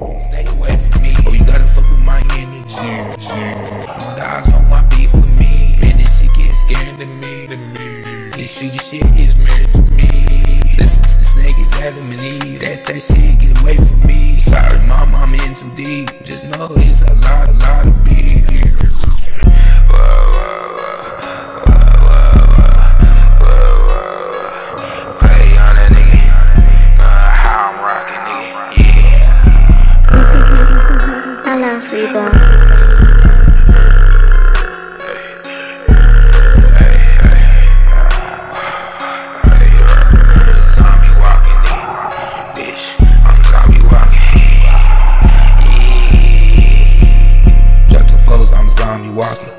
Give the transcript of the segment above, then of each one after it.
Stay away from me, or you gotta fuck with my energy. No, the odds don't want beef with me. Man, this shit get scaring to me. To me. This shooty shit is married to me. Listen to this niggas Adam and Eve. That that shit get away from me. Sorry, mom, I'm in too deep. Just know it's a lot, a lot I'm zombie walking.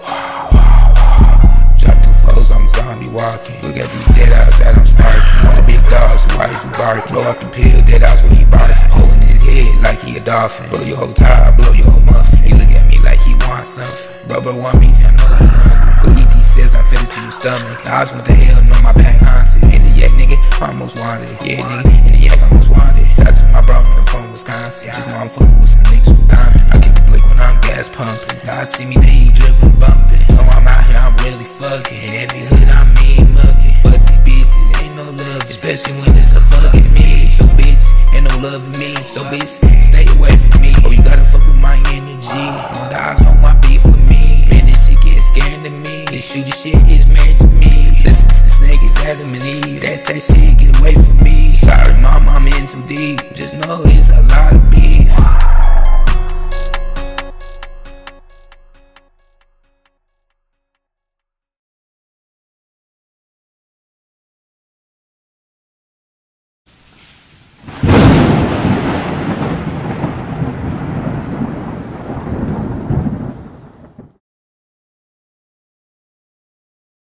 Drop two foes, I'm zombie walking. Look at these dead eyes that I'm sparking. One of the big dogs, why is you barking? Blow up the pill, dead eyes where he barking. Holding his head like he a dolphin. Blow your whole tire, blow your whole muffin. He look at me like he wants something. Bro, want beef, I know he hungry. Go eat these cells, I fed it to your stomach. The odds went to hell, know my pack haunted. In the yak, nigga, almost wanted. Yeah, nigga, in the yak, almost wanted. Shout out to my bro, nigga from Wisconsin. Just know I'm fucking with some niggas from Compton. I'm gas pumping. Y'all see me, they ain't driven bumping. Know I'm out here, I'm really fucking. In every hood, I mean mugging. Fuck these bitches, ain't no love, especially when it's a fucking me. So, bitch, ain't no love in me. So, bitch, stay away from me. Oh, you gotta fuck with my energy. No, the eyes on my beef with me. Man, this shit get scaring to me. This shooting shit is married to me. Listen to this niggas, Adam and Eve. That, that shit, get away from me. Sorry, mom, I'm in too deep. Just know it's a lot of beef.